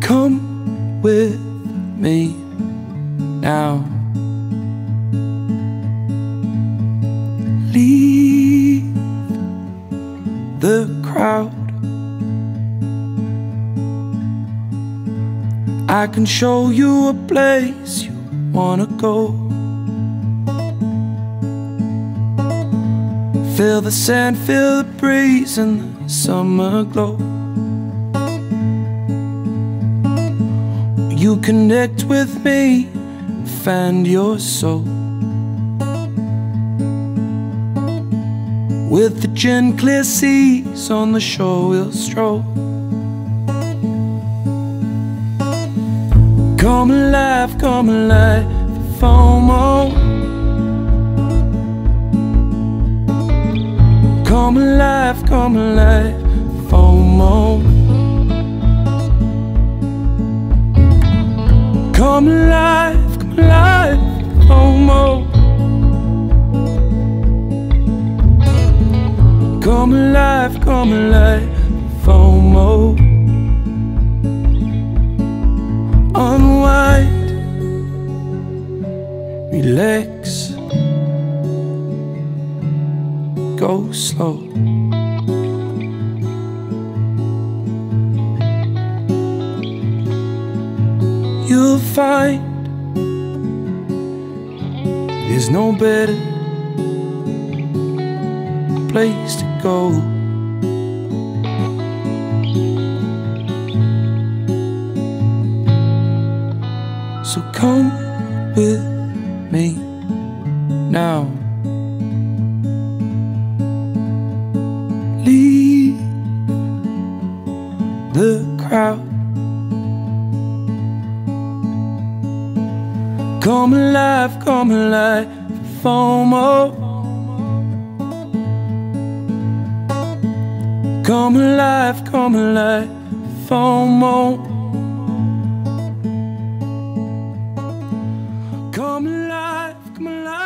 Come with me now. Leave the crowd. I can show you a place you wanna go. Feel the sand, feel the breeze and the summer glow. You connect with me, find your soul. With the gin clear seas on the shore, we'll stroll. Come alive, come alive, Vomo. Come alive, come alive, Vomo. Come alive, come alive, Vomo. Come alive, come alive, Vomo. Relax, go slow. You'll find there's no better place to go. So come with me now. Leave the crowd. Come alive, come alive, Vomo. Come alive, come alive, Vomo. come alive, come alive.